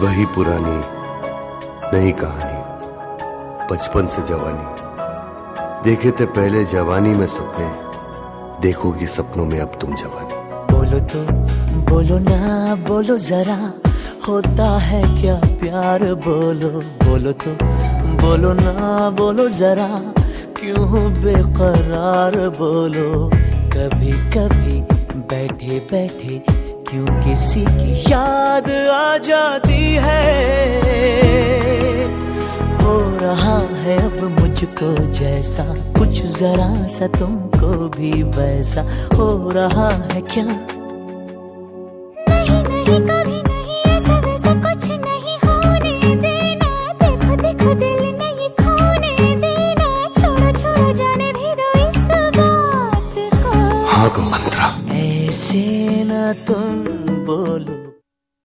वही पुरानी, नई कहानी, बचपन से जवानी। देखे थे पहले जवानी में सपने, देखोगी सपनों में अब तुम जवानी। बोलो तो बोलो ना, बोलो जरा, होता है क्या प्यार बोलो? बोलो तो बोलो ना, बोलो जरा, क्यों बेकरार बोलो? कभी कभी बैठे बैठे क्यों किसी की याद आ जाती मुझको जैसा कुछ जरा सा तुमको भी वैसा हो रहा है क्या? नहीं नहीं कभी नहीं ऐसा वैसा कुछ नहीं होने देना देखो देखो दिल नहीं खोने देना छोड़ो छोड़ो जाने भी दो इस बात को। हाँ को मंत्रा। ऐसे ना तुम बोलो